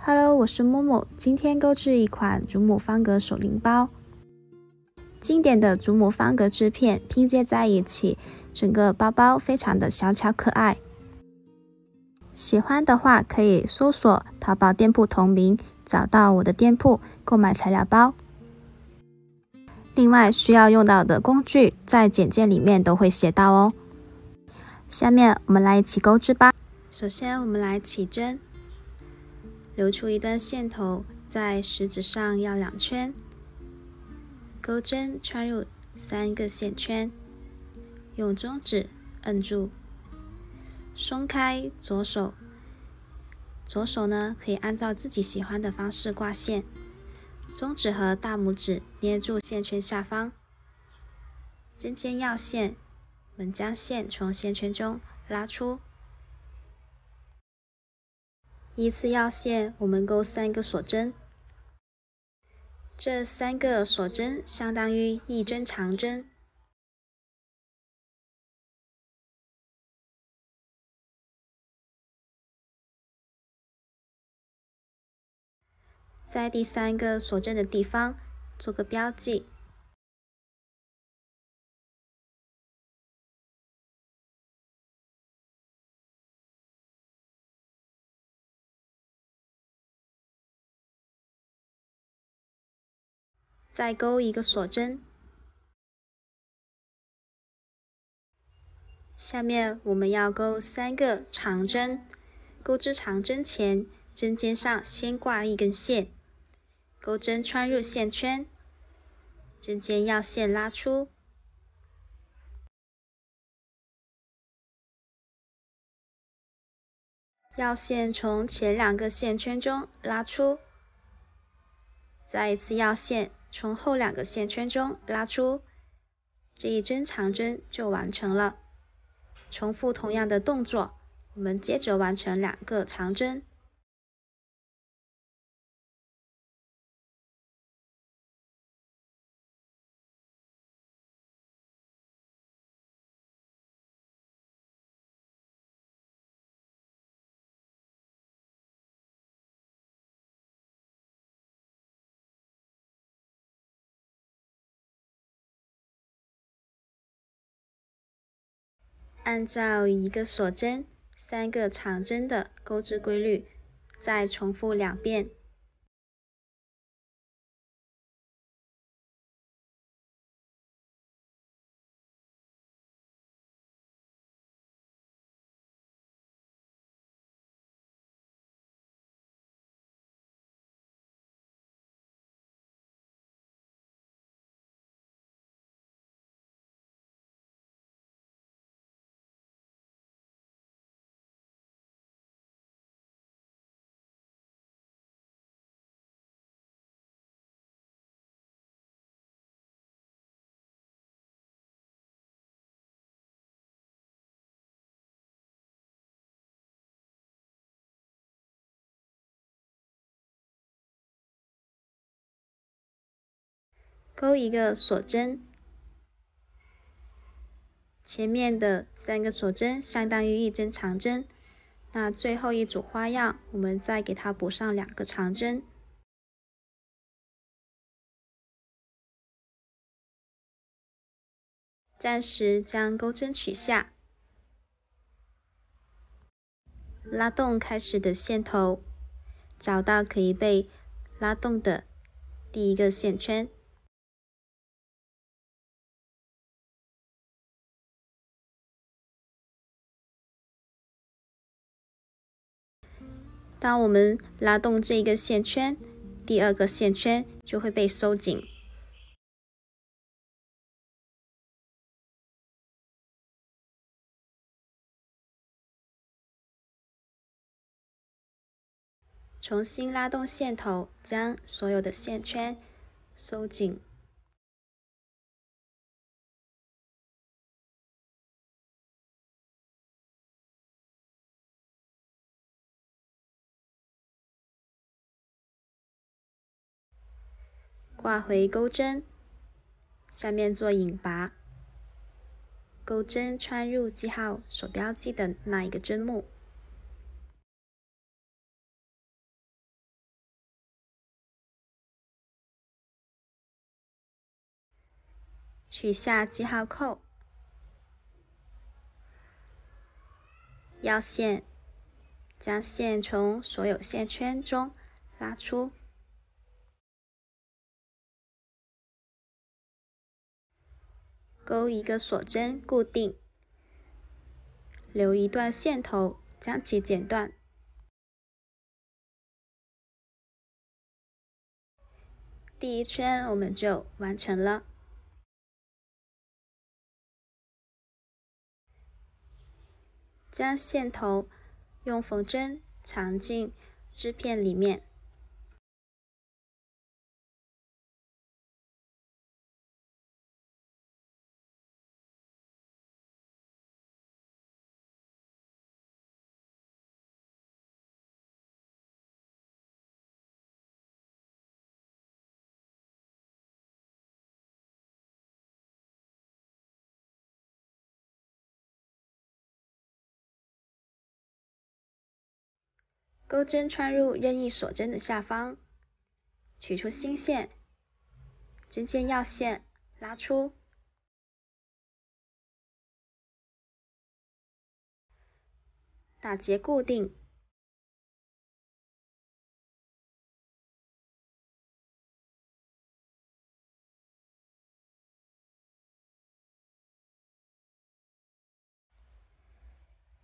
Hello，我是默默，今天购置一款祖母方格手拎包。经典的祖母方格织片拼接在一起，整个包包非常的小巧可爱。喜欢的话可以搜索淘宝店铺同名，找到我的店铺购买材料包。另外需要用到的工具在简介里面都会写到哦。下面我们来一起钩织吧。首先我们来起针。留出一段线头，在食指上绕两圈，钩针穿入三个线圈，用中指摁住，松开左手，左手呢可以按照自己喜欢的方式挂线，中指和大拇指捏住线圈下方，针尖要线，我们将线从线圈中拉出。一次要线，我们钩三个锁针，这三个锁针相当于一针长针。在第三个锁针的地方做个标记。再钩一个锁针，下面我们要钩三个长针。钩织长针前，针尖上先挂一根线，钩针穿入线圈，针尖要线拉出，要线从前两个线圈中拉出，再一次要线。从后两个线圈中拉出这一针长针就完成了。重复同样的动作，我们接着完成两个长针。按照一个锁针、三个长针的钩织规律，再重复两遍。钩一个锁针，前面的三个锁针相当于一针长针，那最后一组花样，我们再给它补上两个长针，暂时将钩针取下，拉动开始的线头，找到可以被拉动的第一个线圈。当我们拉动这个线圈，第二个线圈就会被收紧。重新拉动线头，将所有的线圈收紧。挂回钩针。下面做引拔。钩针穿入记号所标记的那一个针目。取下记号扣。绕线将线从所有线圈中拉出。钩一个锁针固定，留一段线头，将其剪断。第一圈我们就完成了。将线头用缝针藏进织片里面，钩针穿入任意锁针的下方，取出新线，针尖绕线拉出，打结固定，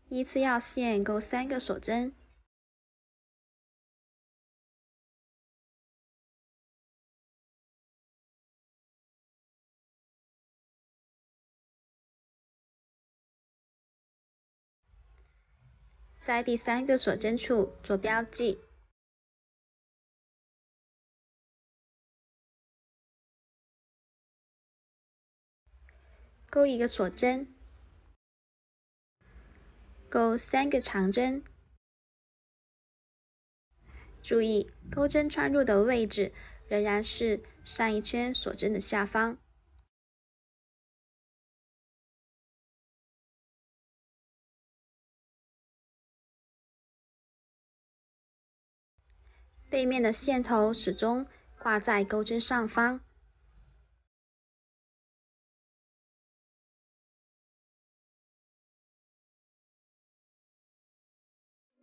依次要线钩三个锁针。在第三个锁针处做标记，钩一个锁针，钩三个长针。注意，钩针穿入的位置仍然是上一圈锁针的下方。背面的线头始终挂在钩针上方，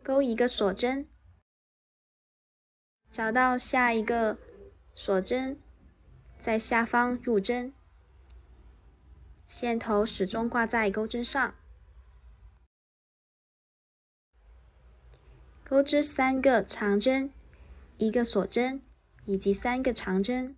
钩一个锁针，找到下一个锁针，在下方入针，线头始终挂在钩针上，钩织三个长针。一个锁针以及三个长针。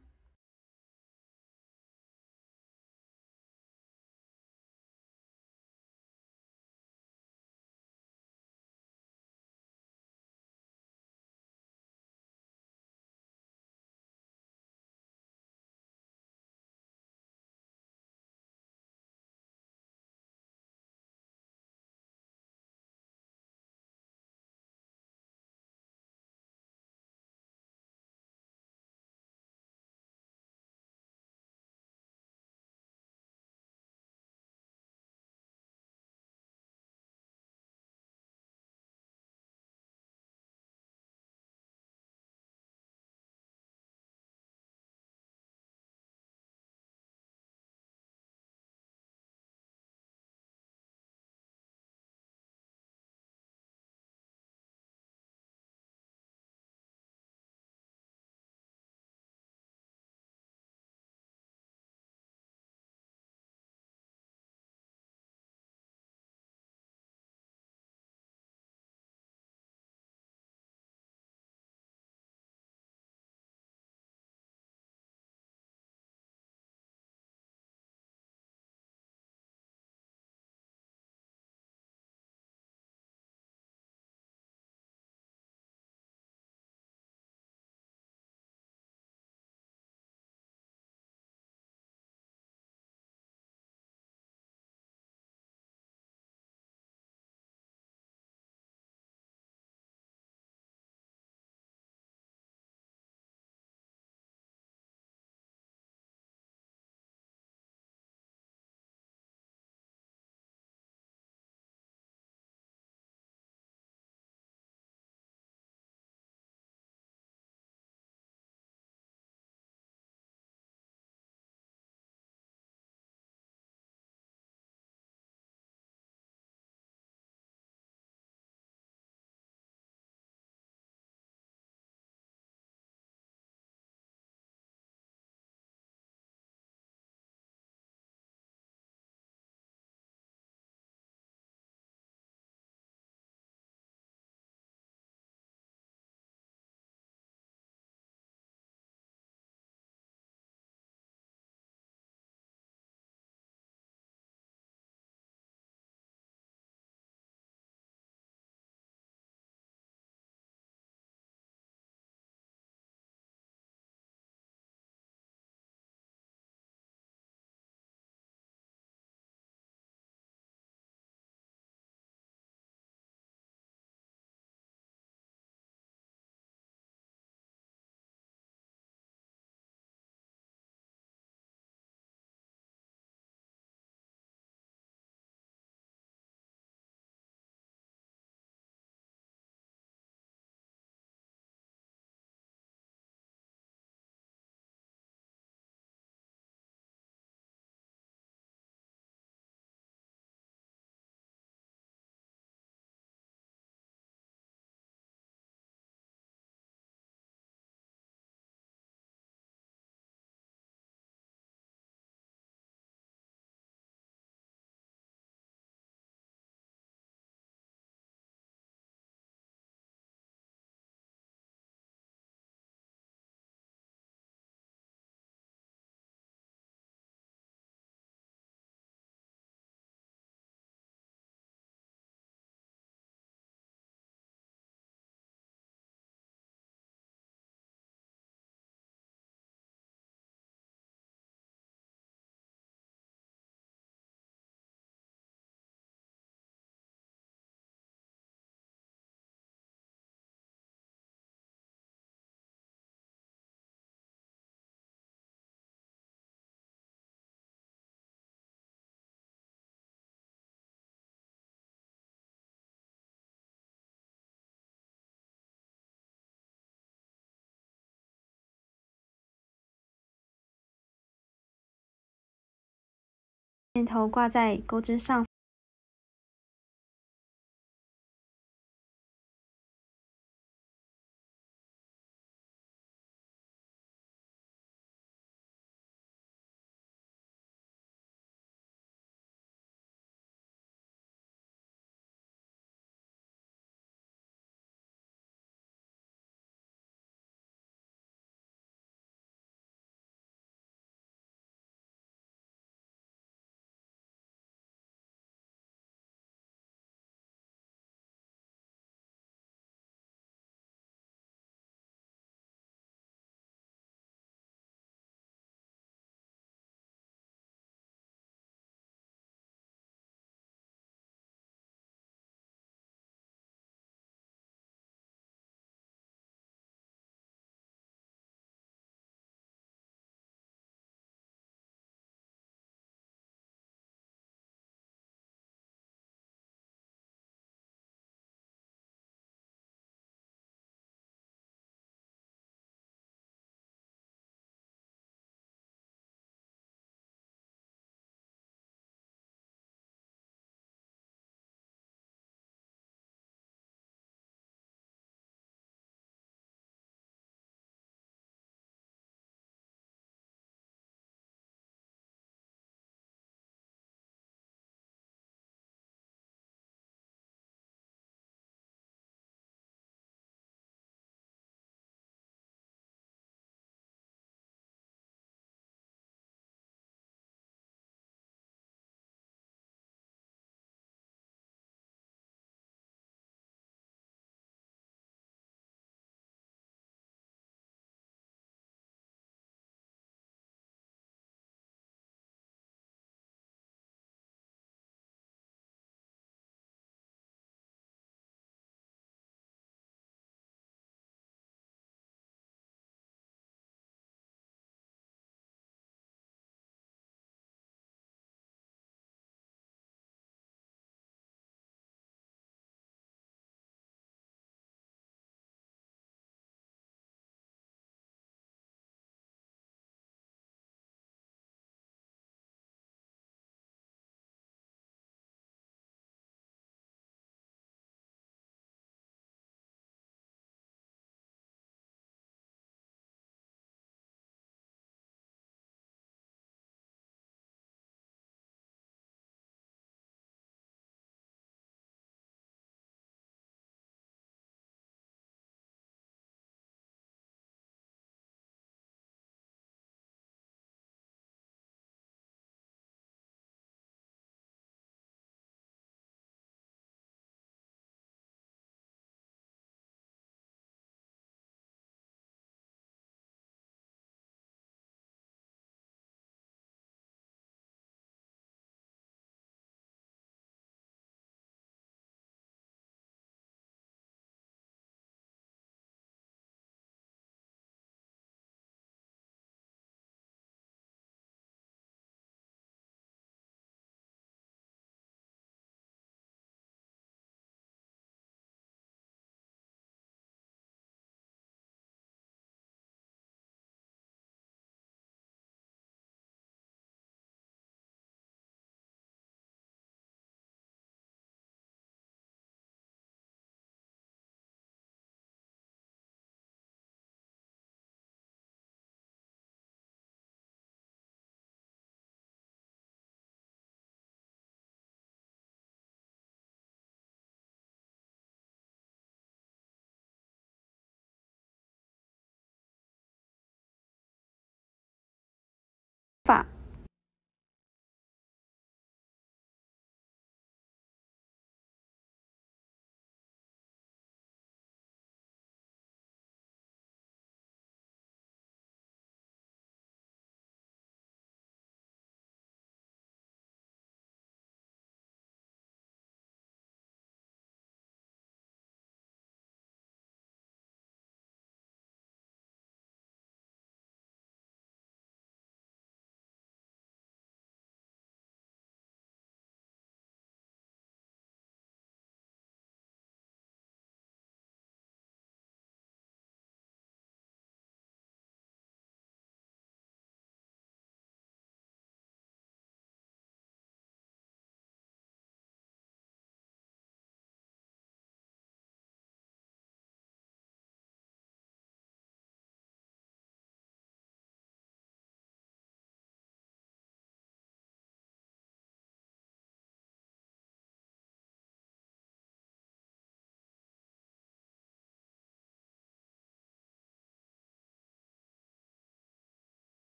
线头挂在钩针上。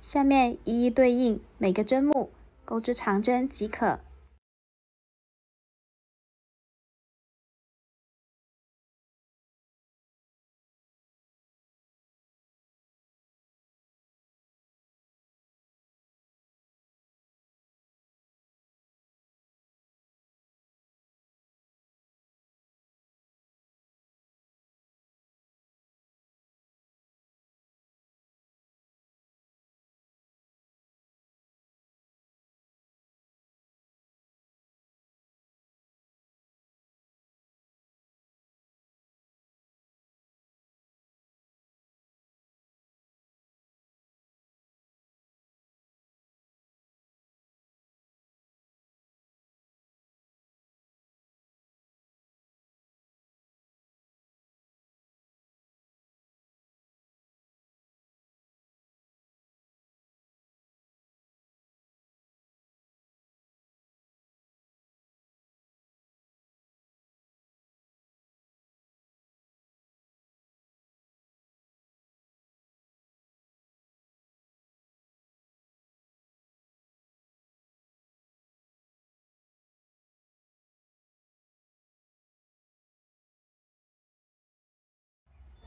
下面一一对应每个针目，钩织长针即可。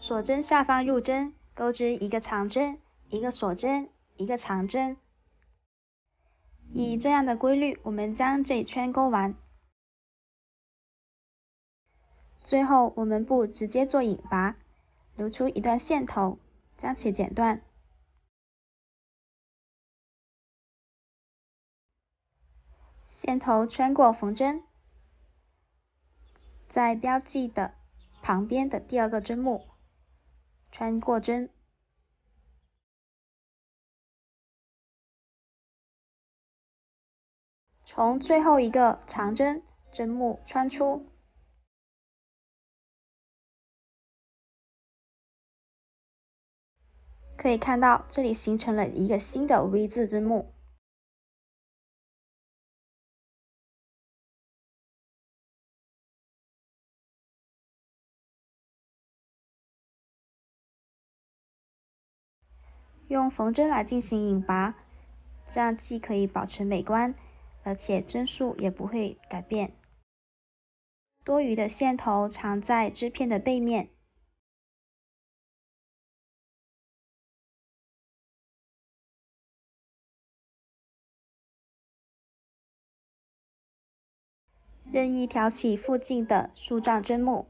锁针下方入针，钩织一个长针，一个锁针，一个长针。以这样的规律，我们将这一圈钩完。最后，我们不直接做引拔，留出一段线头，将其剪断。线头穿过缝针，在标记的旁边的第二个针目。穿过针，从最后一个长针针目穿出，可以看到这里形成了一个新的 V 字针目。用缝针来进行引拔，这样既可以保持美观，而且针数也不会改变。多余的线头藏在织片的背面，任意挑起附近的数丈针目，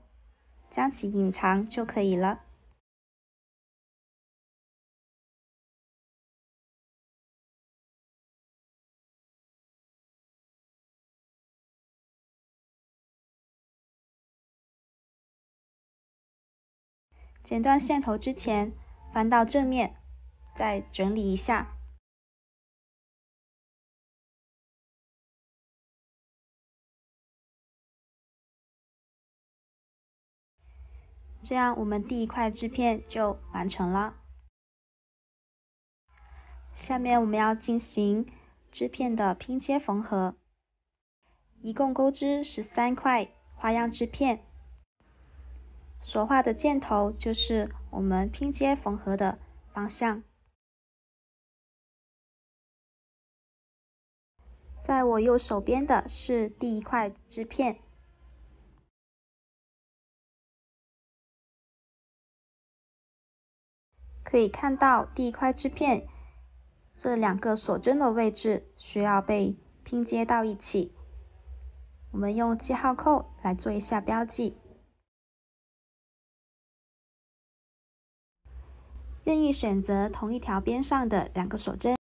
将其隐藏就可以了。剪断线头之前，翻到正面，再整理一下。这样，我们第一块织片就完成了。下面我们要进行织片的拼接缝合，一共钩织十三块花样织片。所画的箭头就是我们拼接缝合的方向。在我右手边的是第一块织片，可以看到第一块织片这两个锁针的位置需要被拼接到一起。我们用记号扣来做一下标记。任意选择同一条边上的两个锁针。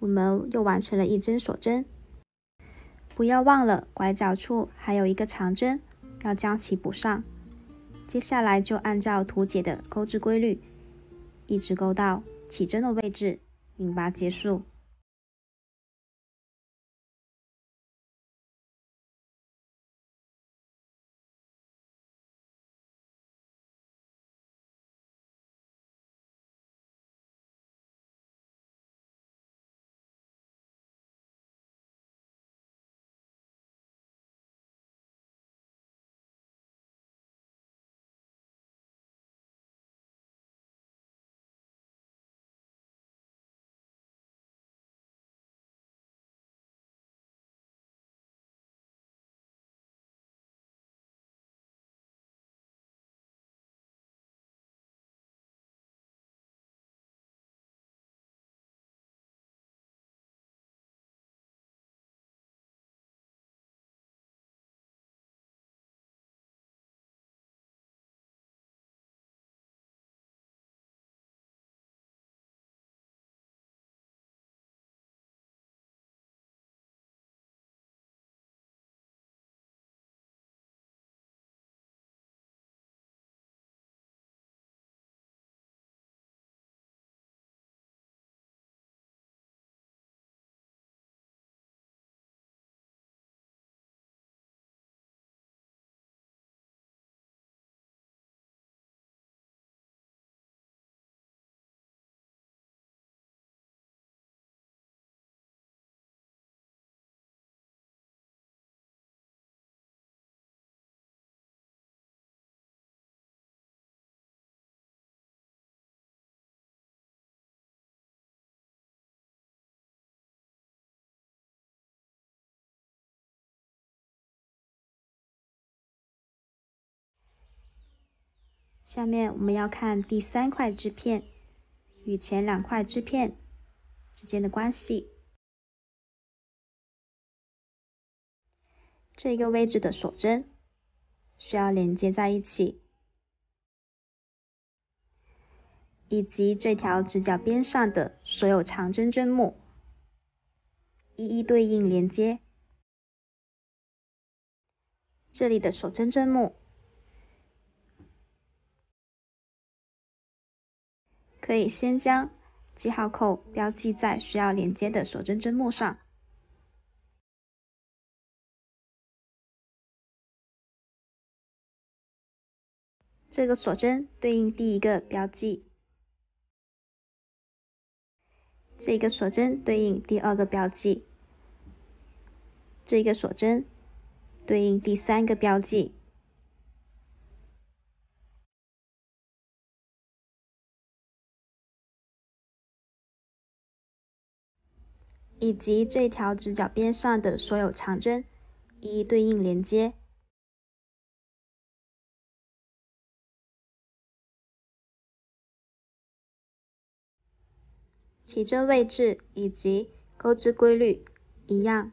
我们又完成了一针锁针。不要忘了拐角处还有一个长针，要将其补上。接下来就按照图解的钩织规律，一直钩到起针的位置，引拔结束。下面我们要看第三块织片与前两块织片之间的关系。这个位置的锁针需要连接在一起，以及这条直角边上的所有长针针目一一对应连接。这里的锁针针目。可以先将记号扣标记在需要连接的锁针针目上。这个锁针对应第一个标记，这个锁针对应第二个标记，这个锁针对应第三个标记。以及这条直角边上的所有长针一一对应连接，起针位置以及钩织规律一样。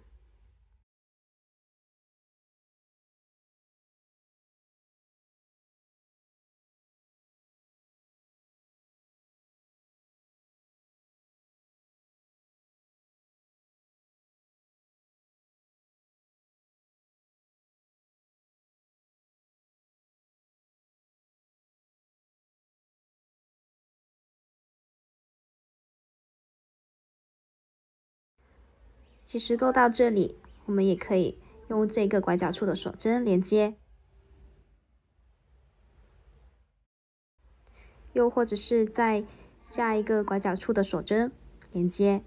其实勾到这里，我们也可以用这个拐角处的锁针连接，又或者是在下一个拐角处的锁针连接。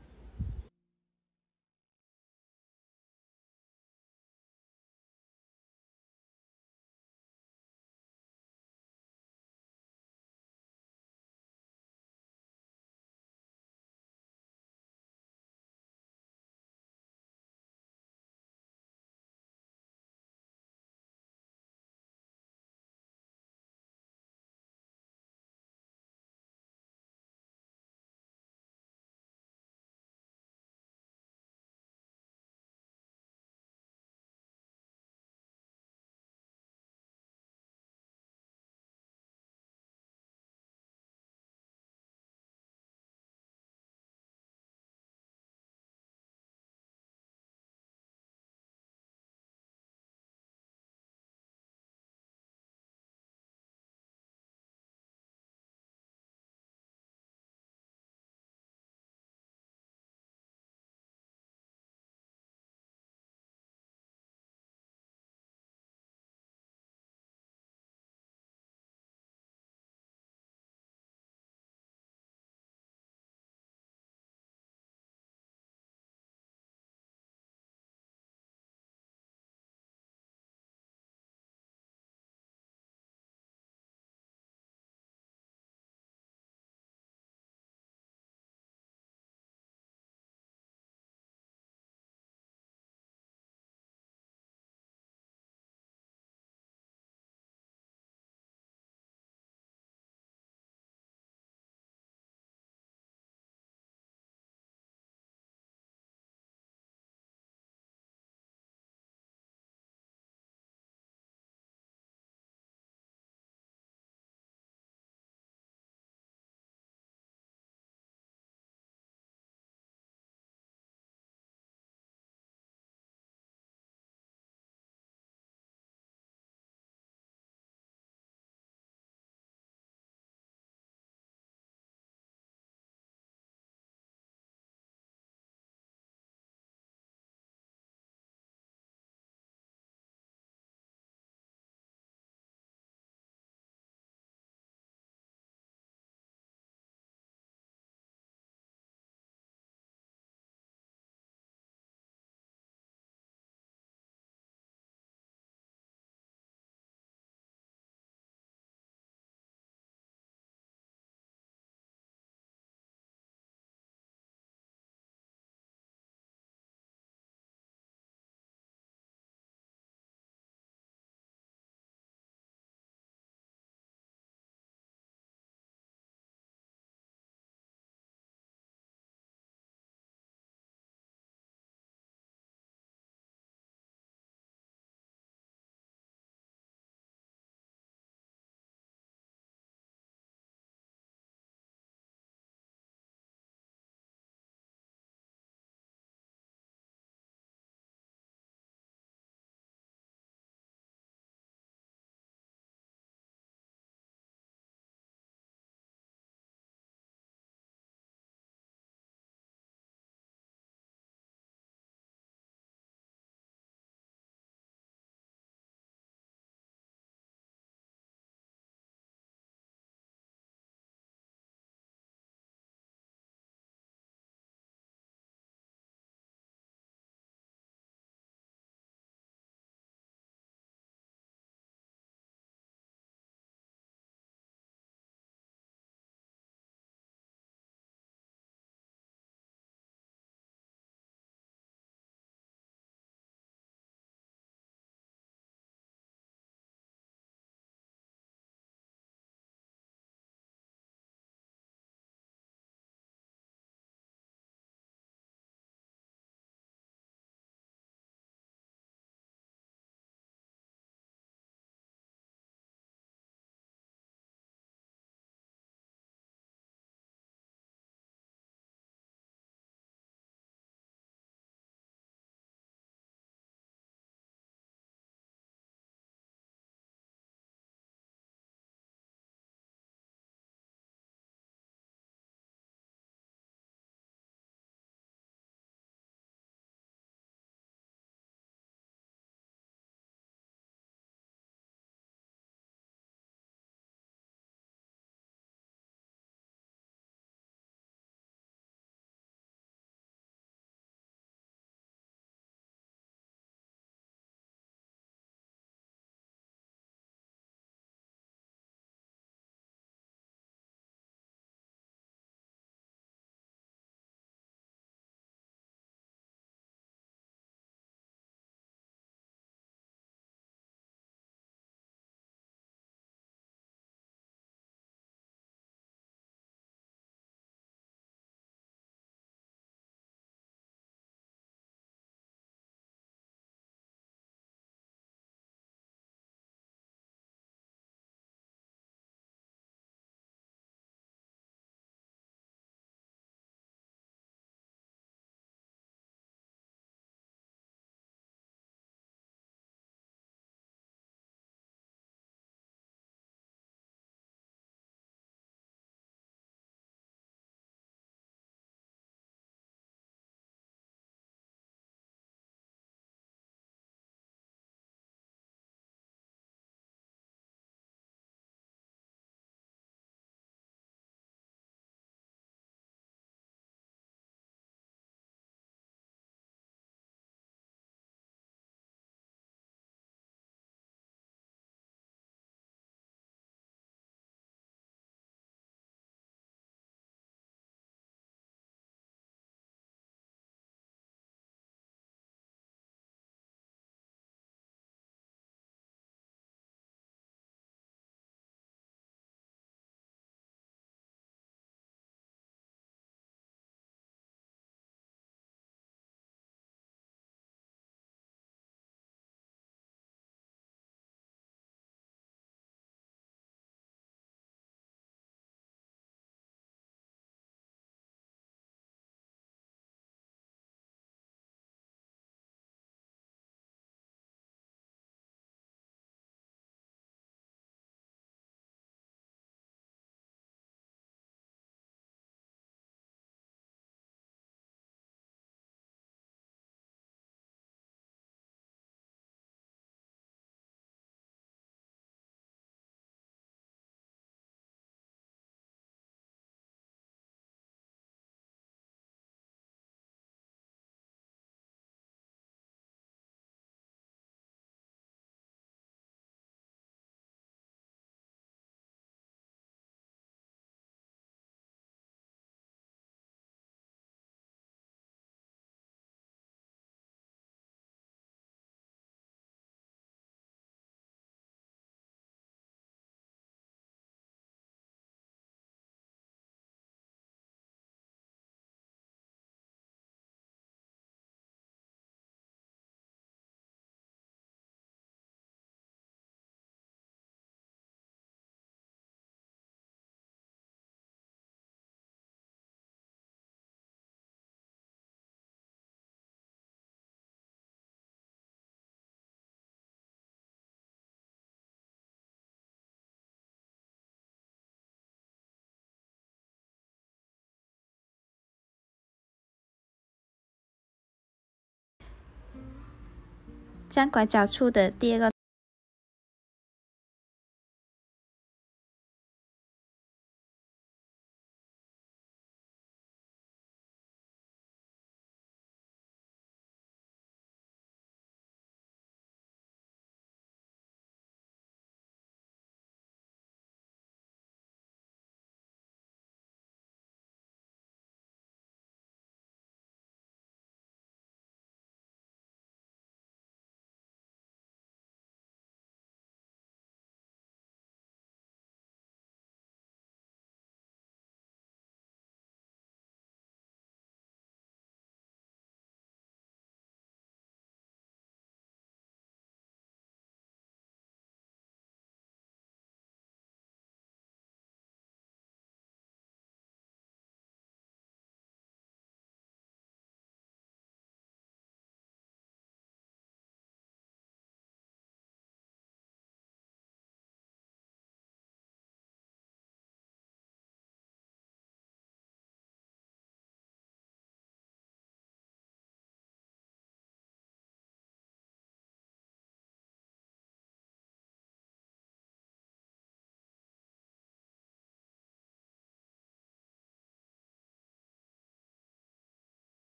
将拐角处的第二个。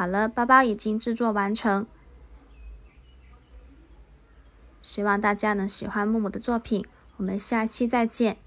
好了，包包已经制作完成。希望大家能喜欢木木的作品，我们下期再见。